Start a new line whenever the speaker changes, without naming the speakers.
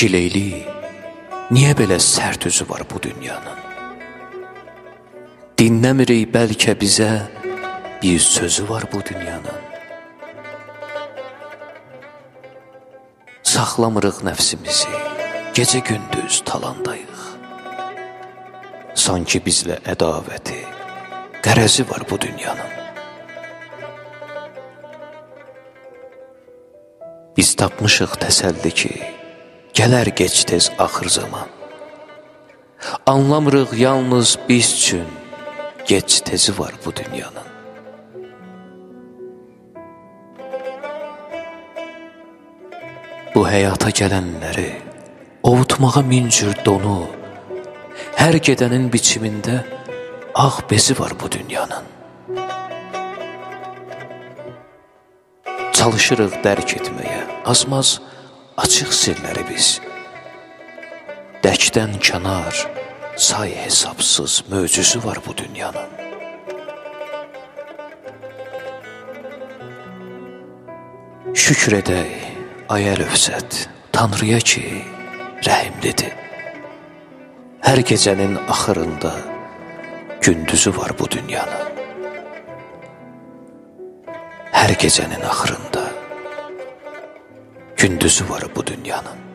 Gileyli, niyə belə sərt üzü var bu dünyanın? Dinləmirik bəlkə bizə bir sözü var bu dünyanın. Saxlamırıq nəfsimizi, gecə gündüz talandayıq. Sanki bizlə ədavəti, qərəzi var bu dünyanın. Biz tapmışıq təsəlli ki, gələr geç tez axır zaman. Anlamırıq yalnız biz üçün geç tezi var bu dünyanın. Bu həyata gələnləri ovutmağa min cür donu, hər gedənin biçimində ağ bezi var bu dünyanın. Çalışırıq dərk etməyə, azmaz açıq sirləri biz. Dəkdən kənar, say hesabsız möcüzü var bu dünyanın. Şükür edək, aya rövsət, Tanrıya ki, rəhimlidir. Hər gecənin axırında gündüzü var bu dünyanın. Hər gecənin axırında gündüzü var bu dünyanın.